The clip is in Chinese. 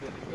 对。